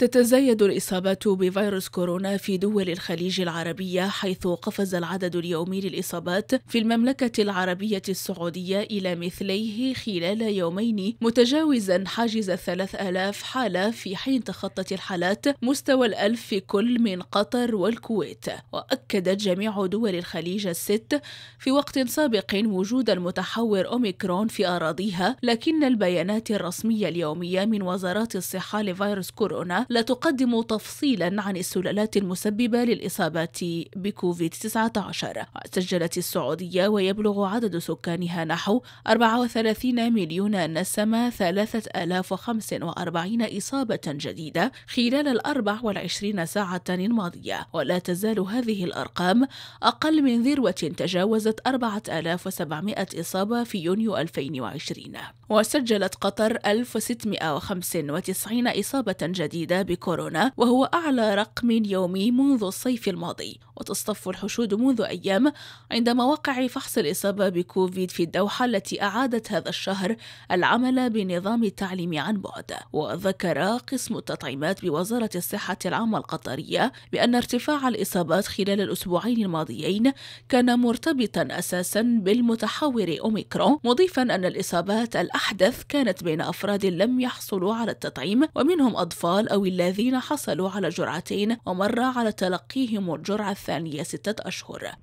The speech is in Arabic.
تتزايد الإصابات بفيروس كورونا في دول الخليج العربية حيث قفز العدد اليومي للإصابات في المملكة العربية السعودية إلى مثليه خلال يومين متجاوزا حاجز الثلاث آلاف حالة في حين تخطت الحالات مستوى الألف في كل من قطر والكويت. وأكدت جميع دول الخليج الست في وقت سابق وجود المتحور أوميكرون في أراضيها لكن البيانات الرسمية اليومية من وزارات الصحة لفيروس كورونا لا تقدم تفصيلا عن السلالات المسببة للإصابات بكوفيد 19 سجلت السعودية ويبلغ عدد سكانها نحو 34 مليون نسمة 3045 إصابة جديدة خلال الأربع والعشرين ساعة الماضية. ولا تزال هذه الأرقام أقل من ذروة تجاوزت 4700 إصابة في يونيو 2020 وسجلت قطر 1695 إصابة جديدة بكورونا وهو أعلى رقم يومي منذ الصيف الماضي. وتصطف الحشود منذ أيام عند مواقع فحص الإصابة بكوفيد في الدوحة التي أعادت هذا الشهر العمل بنظام التعليم عن بعد. وذكر قسم التطعيمات بوزارة الصحة العامة القطرية بأن ارتفاع الإصابات خلال الأسبوعين الماضيين كان مرتبطا أساسا بالمتحور أوميكرون مضيفا أن الإصابات الأحدث كانت بين أفراد لم يحصلوا على التطعيم ومنهم أطفال أو الذين حصلوا على جرعتين ومر على تلقيهم الجرعة الثانية ستة أشهر.